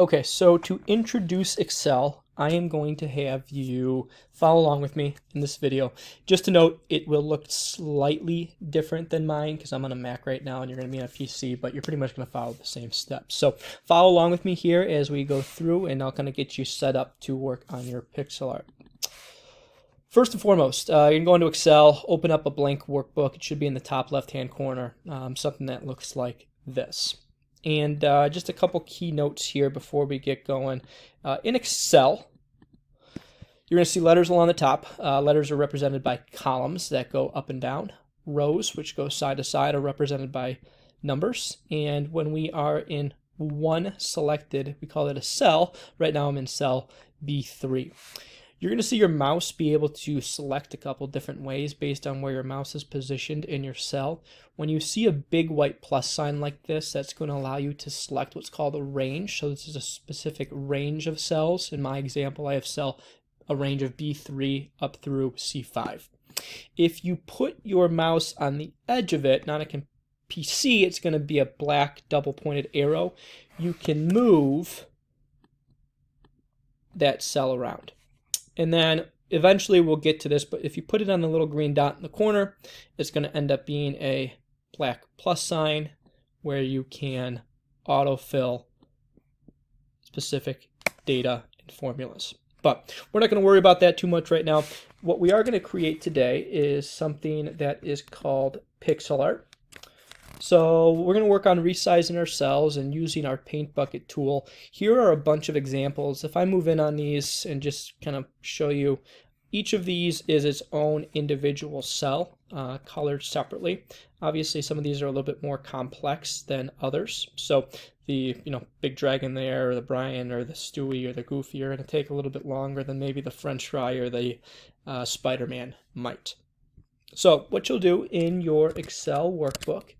Okay, so to introduce Excel, I am going to have you follow along with me in this video. Just to note, it will look slightly different than mine because I'm on a Mac right now and you're going to be on a PC, but you're pretty much going to follow the same steps. So follow along with me here as we go through and I'll kind of get you set up to work on your pixel art. First and foremost, uh, you're going to go into Excel, open up a blank workbook. It should be in the top left-hand corner, um, something that looks like this. And uh, just a couple key notes here before we get going. Uh, in Excel, you're going to see letters along the top. Uh, letters are represented by columns that go up and down. Rows, which go side to side, are represented by numbers. And when we are in one selected, we call it a cell. Right now I'm in cell B3. You're going to see your mouse be able to select a couple different ways based on where your mouse is positioned in your cell. When you see a big white plus sign like this, that's going to allow you to select what's called a range. So this is a specific range of cells. In my example, I have cell a range of B3 up through C5. If you put your mouse on the edge of it, not a PC, it's going to be a black double pointed arrow. You can move that cell around. And then eventually we'll get to this, but if you put it on the little green dot in the corner, it's going to end up being a black plus sign where you can autofill specific data and formulas. But we're not going to worry about that too much right now. What we are going to create today is something that is called pixel art. So we're going to work on resizing our cells and using our paint bucket tool. Here are a bunch of examples. If I move in on these and just kind of show you, each of these is its own individual cell, uh, colored separately. Obviously, some of these are a little bit more complex than others. So the you know big dragon there, or the Brian, or the Stewie, or the Goofy are going to take a little bit longer than maybe the French fry or the uh, Spider-Man might. So what you'll do in your Excel workbook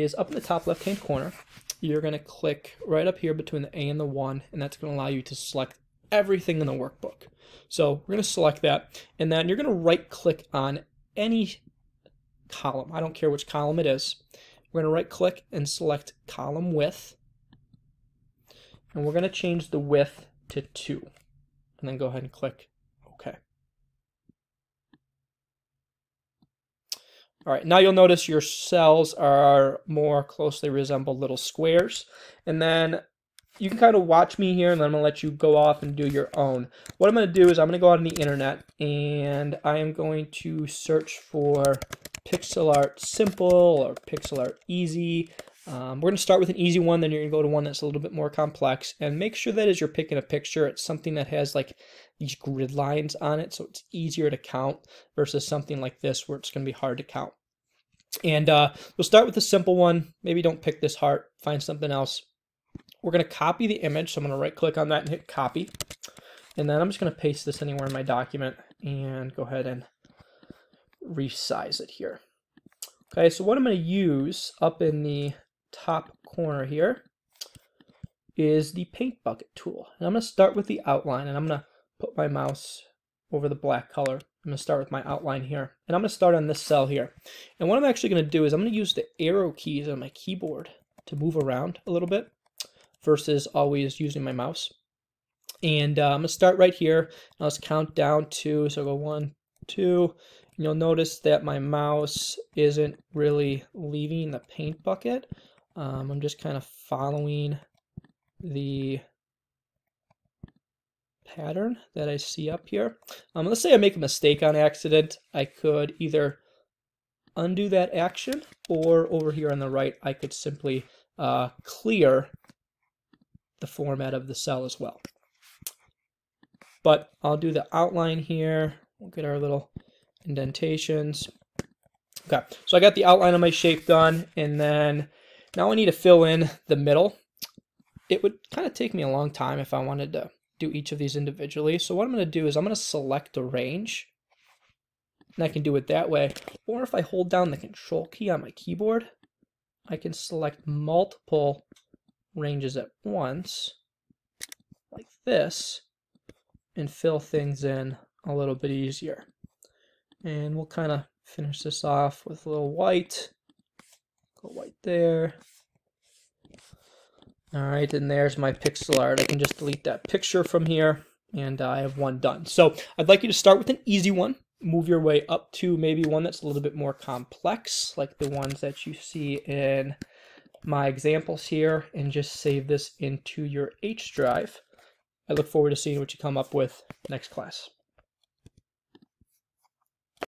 is up in the top left hand corner, you're going to click right up here between the A and the 1, and that's going to allow you to select everything in the workbook. So we're going to select that, and then you're going to right click on any column. I don't care which column it is. We're going to right click and select column width, and we're going to change the width to 2, and then go ahead and click All right, now you'll notice your cells are more closely resemble little squares. And then you can kind of watch me here and then I'm gonna let you go off and do your own. What I'm gonna do is I'm gonna go out on the internet and I am going to search for pixel art simple or pixel art easy. Um, we're going to start with an easy one, then you're going to go to one that's a little bit more complex. And make sure that as you're picking a picture, it's something that has like these grid lines on it, so it's easier to count versus something like this where it's going to be hard to count. And uh, we'll start with a simple one. Maybe don't pick this heart, find something else. We're going to copy the image, so I'm going to right click on that and hit copy. And then I'm just going to paste this anywhere in my document and go ahead and resize it here. Okay, so what I'm going to use up in the top corner here is the paint bucket tool. And I'm going to start with the outline and I'm going to put my mouse over the black color. I'm going to start with my outline here. And I'm going to start on this cell here. And what I'm actually going to do is I'm going to use the arrow keys on my keyboard to move around a little bit versus always using my mouse. And uh, I'm going to start right here. I'll just count down two. So I'll go one, two. And you'll notice that my mouse isn't really leaving the paint bucket. Um, I'm just kind of following the pattern that I see up here. Um, let's say I make a mistake on accident. I could either undo that action or over here on the right, I could simply uh, clear the format of the cell as well. But I'll do the outline here. We'll get our little indentations. Okay, so I got the outline of my shape done, and then now I need to fill in the middle. It would kind of take me a long time if I wanted to do each of these individually. So what I'm going to do is I'm going to select a range. And I can do it that way. Or if I hold down the control key on my keyboard, I can select multiple ranges at once, like this, and fill things in a little bit easier. And we'll kind of finish this off with a little white. Go white there. All right, and there's my pixel art. I can just delete that picture from here, and I have one done. So I'd like you to start with an easy one, move your way up to maybe one that's a little bit more complex, like the ones that you see in my examples here, and just save this into your H drive. I look forward to seeing what you come up with next class.